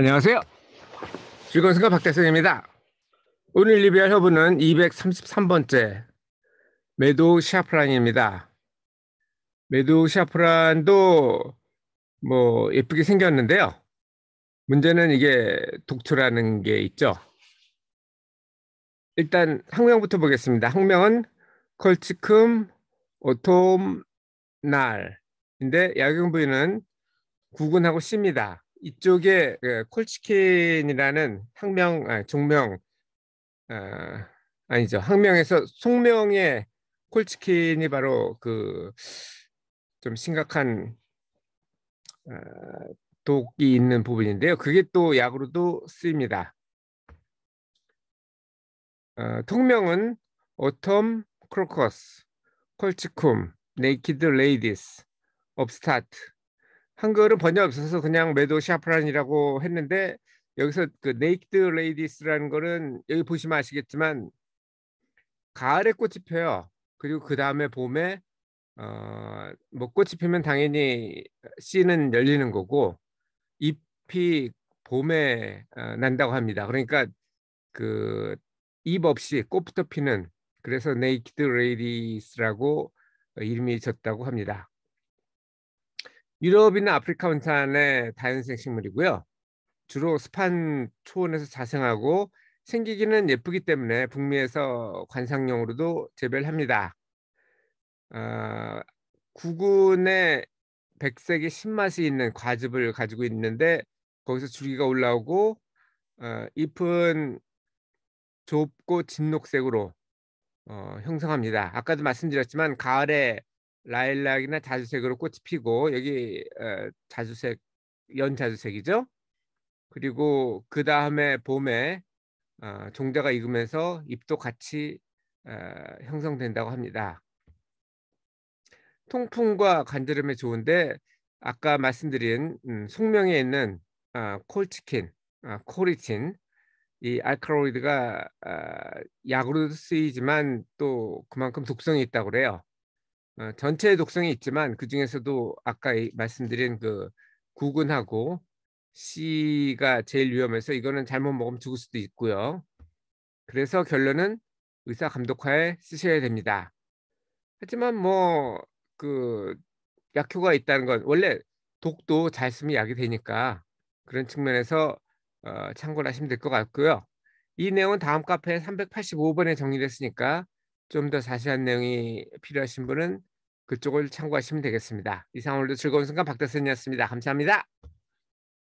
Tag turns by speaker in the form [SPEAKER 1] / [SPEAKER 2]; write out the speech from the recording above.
[SPEAKER 1] 안녕하세요. 즐거운 순간 박대성입니다. 오늘 리뷰할 허브는 233번째 매도 샤프란입니다. 매도 샤프란도 뭐 예쁘게 생겼는데요. 문제는 이게 독초라는 게 있죠. 일단 학명부터 보겠습니다. 학명은 컬치쿰 오톰날인데 약용 부위는 구근하고 C입니다. 이쪽에 그 콜치킨이라는 학명, 아, 종명, 아, 아니죠. 학명에서 송명의 콜치킨이 바로 그 좀 심각한 아, 독이 있는 부분인데요. 그게 또 약으로도 쓰입니다. 어, 통명은 오톰 크로커스, 콜치쿰, naked ladies, upstart 한글은 번역 없어서 그냥 meadow 샤프란이라고 했는데 여기서 그 naked ladies라는 거는 여기 보시면 아시겠지만 가을에 꽃이 펴요. 그리고 그 다음에 봄에 어, 뭐 꽃이 피면 당연히 씨는 열리는 거고 잎이 봄에 어, 난다고 합니다. 그러니까 그 잎 없이 꽃부터 피는 그래서 naked ladies라고 이름이 졌다고 합니다. 유럽이나 아프리카 원산의 다년생 식물이고요. 주로 습한 초원에서 자생하고 생기기는 예쁘기 때문에 북미에서 관상용으로도 재배를 합니다. 어, 구근의 백색의 신맛이 있는 과즙을 가지고 있는데 거기서 줄기가 올라오고 어, 잎은 좁고 진녹색으로 어, 형성합니다. 아까도 말씀드렸지만 가을에 라일락이나 자주색으로 꽃이 피고 여기 어, 자주색 연자주색이죠. 그리고 그 다음에 봄에 어, 종자가 익으면서 잎도 같이 어, 형성된다고 합니다. 통풍과 간드름에 좋은데 아까 말씀드린 음, 속명에 있는 어, 콜치킨, 어, 코리친 이 알카로이드가 어, 약으로도 쓰이지만 또 그만큼 독성이 있다고 그래요. 어, 전체 독성이 있지만 그 중에서도 아까 말씀드린 그 구근하고 C가 제일 위험해서 이거는 잘못 먹으면 죽을 수도 있고요. 그래서 결론은 의사 감독하에 쓰셔야 됩니다. 하지만 뭐 그 약효가 있다는 건 원래 독도 잘 쓰면 약이 되니까 그런 측면에서 어, 참고를 하시면 될 것 같고요. 이 내용은 다음 카페 385번에 정리됐으니까 좀 더 자세한 내용이 필요하신 분은 그쪽을 참고하시면 되겠습니다. 이상 오늘도 즐거운 순간 박대선이었습니다. 감사합니다.